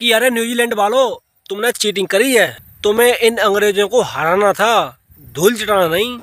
कि अरे न्यूजीलैंड वालों, तुमने चीटिंग करी है, तुम्हें इन अंग्रेज़ों को हराना था, धूल चटाना नहीं।